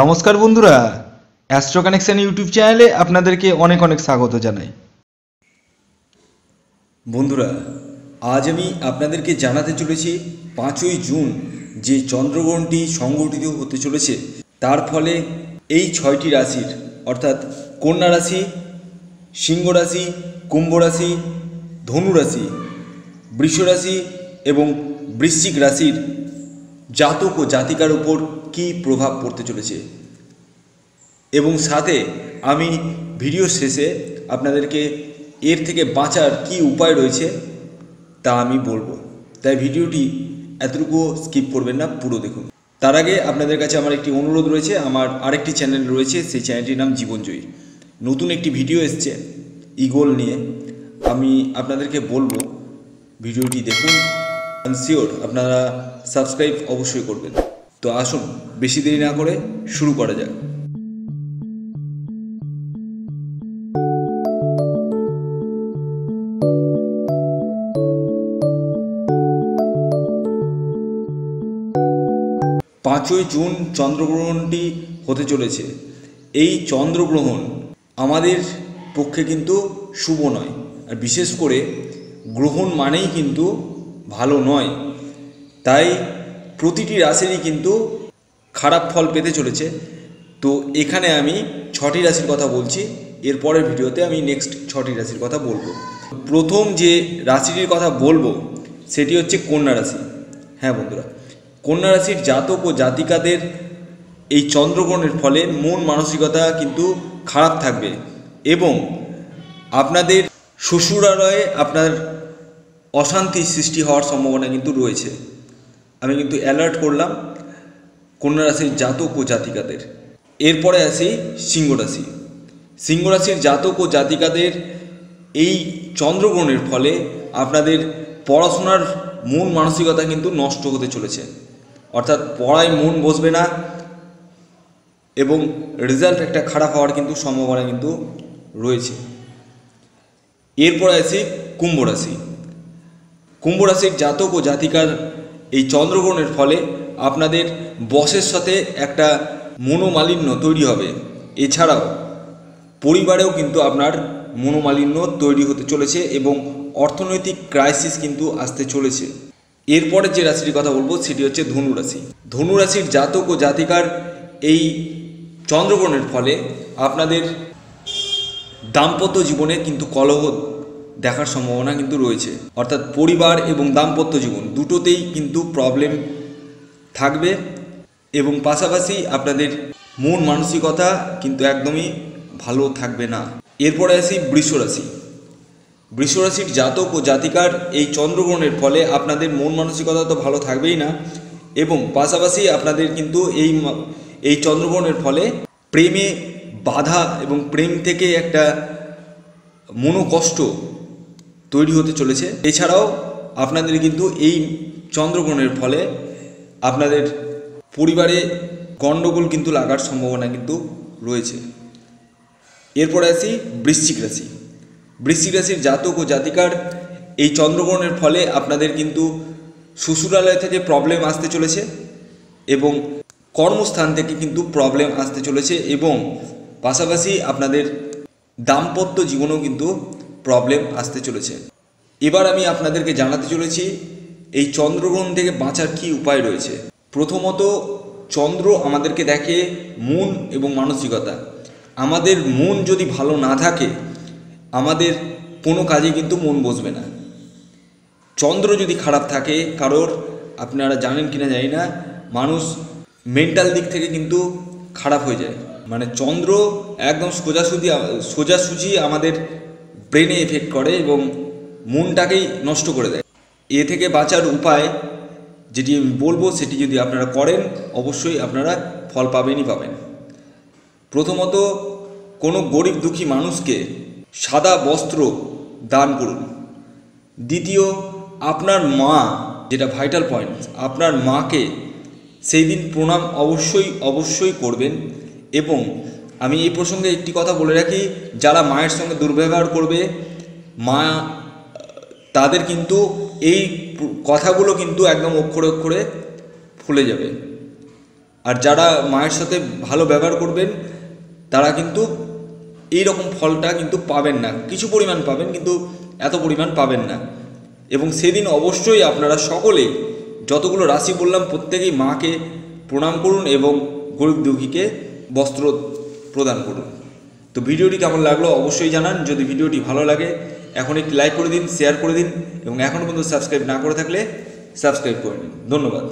নমস্কার বন্ধুরা astro connection YouTube চ্যানেলে আপনাদেরকে অনেক অনেক স্বাগত জানাই। বন্ধুরা, আজ আমি আপনাদেরকে জানাতে চলেছি পাঁচই জুন যে চন্দ্রগ্রহণটি সংগঠিত হতে চলেছে, তার ফলে এই ছয়টি রাশির, অর্থাৎ কন্যা রাশি, সিংহ রাশি, কুম্ভ রাশি, ধনু রাশি, বৃষ রাশি এবং বৃশ্চিক রাশির জাতক ও জাতিকার উপর কী প্রভাব পড়তে চলেছে? এবং সাথে আমি ভিডিও শেষে আপনাদেরকে এর থেকে বাঁচার কি উপায় রয়েছে তা আমি বলব। তাই ভিডিওটি এতটুকু স্কিপ করবেন না, পুরো দেখুন। তার আগে আপনাদের কাছে আমার একটি অনুরোধ রয়েছে, আমার আরেকটি চ্যানেল রয়েছে, সেই চ্যানেলটির নাম জীবনজয়ী। নতুন একটি ভিডিও এসছে ইগোল নিয়ে। আমি আপনাদেরকে বলব, ভিডিওটি দেখুন শিওর আপনারা সাবস্ক্রাইব অবশ্যই করবেন। তো আসুন, বেশি দেরি না করে শুরু করা যাক। পাঁচই জুন চন্দ্রগ্রহণটি হতে চলেছে। এই চন্দ্রগ্রহণ আমাদের পক্ষে কিন্তু শুভ নয়। আর বিশেষ করে গ্রহণ মানেই কিন্তু ভালো নয়। তাই প্রতিটি রাশিরই কিন্তু খারাপ ফল পেতে চলেছে। তো এখানে আমি ছটি রাশির কথা বলছি। এরপরের ভিডিওতে আমি নেক্সট ছটি রাশির কথা বলব। প্রথম যে রাশিটির কথা বলব, সেটি হচ্ছে কন্যা রাশি। হ্যাঁ বন্ধুরা, কন্যা রাশির জাতক ও জাতিকাদের এই চন্দ্রগ্রহণের ফলে মন মানসিকতা কিন্তু খারাপ থাকবে এবং আপনাদের শ্বশুরালয়ে আপনার অশান্তি সৃষ্টি হওয়ার সম্ভাবনা কিন্তু রয়েছে। আমি কিন্তু অ্যালার্ট করলাম কন্যা রাশির জাতক ও জাতিকাদের। এরপরে আসি সিংহ রাশি সিংহ রাশির জাতক ও জাতিকাদের এই চন্দ্রগ্রহণের ফলে আপনাদের পড়াশোনার মন মানসিকতা কিন্তু নষ্ট হতে চলেছে। অর্থাৎ পড়ায় মন বসবে না এবং রেজাল্ট একটা খারাপ হওয়ার কিন্তু সম্ভাবনা কিন্তু রয়েছে। এরপরে আসি কুম্ভ রাশি। কুম্ভ রাশির জাতক ও জাতিকার এই চন্দ্রগ্রহণের ফলে আপনাদের বসের সাথে একটা মনোমালিন্য তৈরি হবে। এছাড়াও পরিবারেও কিন্তু আপনার মনোমালিন্য তৈরি হতে চলেছে এবং অর্থনৈতিক ক্রাইসিস কিন্তু আসতে চলেছে। এরপরে যে রাশিটির কথা বলব সেটি হচ্ছে ধনুরাশি ধনুরাশির জাতক ও জাতিকার এই চন্দ্রগ্রহণের ফলে আপনাদের দাম্পত্য জীবনে কিন্তু কলহ দেখার সম্ভাবনা কিন্তু রয়েছে। অর্থাৎ পরিবার এবং দাম্পত্য জীবন দুটোতেই কিন্তু প্রবলেম থাকবে এবং পাশাপাশি আপনাদের মন মানসিকতা কিন্তু একদমই ভালো থাকবে না। এরপরে আসি বৃষ রাশি। বৃষরাশির জাতক ও জাতিকার এই চন্দ্রগ্রহণের ফলে আপনাদের মন মানসিকতা তো ভালো থাকবেই না এবং পাশাপাশি আপনাদের কিন্তু এই এই চন্দ্রগ্রহণের ফলে প্রেমে বাধা এবং প্রেম থেকে একটা মনোকষ্ট তৈরি হতে চলেছে। এছাড়াও আপনাদের কিন্তু এই চন্দ্রগ্রহণের ফলে আপনাদের পরিবারে গণ্ডগোল কিন্তু লাগার সম্ভাবনা কিন্তু রয়েছে। এরপরে আসি বৃশ্চিক রাশি। বৃশ্চিক রাশির জাতক ও জাতিকার এই চন্দ্রগ্রহণের ফলে আপনাদের কিন্তু শ্বশুরালয় থেকে প্রবলেম আসতে চলেছে এবং কর্মস্থান থেকে কিন্তু প্রবলেম আসতে চলেছে এবং পাশাপাশি আপনাদের দাম্পত্য জীবনেও কিন্তু প্রবলেম আসতে চলেছে। এবার আমি আপনাদেরকে জানাতে চলেছি, এই চন্দ্রগ্রহণ থেকে বাঁচার কী উপায় রয়েছে। প্রথমত, চন্দ্র আমাদেরকে দেখে মন এবং মানসিকতা। আমাদের মন যদি ভালো না থাকে, আমাদের কোনো কাজে কিন্তু মন বসবে না। চন্দ্র যদি খারাপ থাকে, কারোর, আপনারা জানেন কিনা জানি না, মানুষ মেন্টাল দিক থেকে কিন্তু খারাপ হয়ে যায়। মানে চন্দ্র একদম সোজাসুজি সোজাসুজি আমাদের ব্রেনে এফেক্ট করে এবং মনটাকেই নষ্ট করে দেয়। এ থেকে বাঁচার উপায় যেটি আমি বলব, সেটি যদি আপনারা করেন, অবশ্যই আপনারা ফল পাবেনই পাবেন। প্রথমত, কোনো গরিব দুঃখী মানুষকে সাদা বস্ত্র দান করুন। দ্বিতীয়, আপনার মা, যেটা ভাইটাল পয়েন্ট আপনার মাকে সেই দিন প্রণাম অবশ্যই অবশ্যই করবেন এবং আমি এই প্রসঙ্গে একটি কথা বলে রাখি, যারা মায়ের সঙ্গে দুর্ব্যবহার করবে, মা তাদের কিন্তু এই কথাগুলো কিন্তু একদম অক্ষরে অক্ষরে ফুলে যাবে। আর যারা মায়ের সাথে ভালো ব্যবহার করবেন, তারা কিন্তু এই রকম ফলটা কিন্তু পাবেন না। কিছু পরিমাণ পাবেন, কিন্তু এত পরিমাণ পাবেন না। এবং সেদিন অবশ্যই আপনারা সকলেই যতগুলো রাশি বললাম, প্রত্যেকেই মাকে প্রণাম করুন এবং গরিব দুঃখীকে বস্ত্র প্রদান করুন। তো ভিডিওটি কেমন লাগল অবশ্যই জানান। যদি ভিডিওটি ভালো লাগে, এখন একটি লাইক করে দিন শেয়ার করে দিন, এবং এখনও পর্যন্ত সাবস্ক্রাইব না করে থাকলে সাবস্ক্রাইব করে নিন। ধন্যবাদ।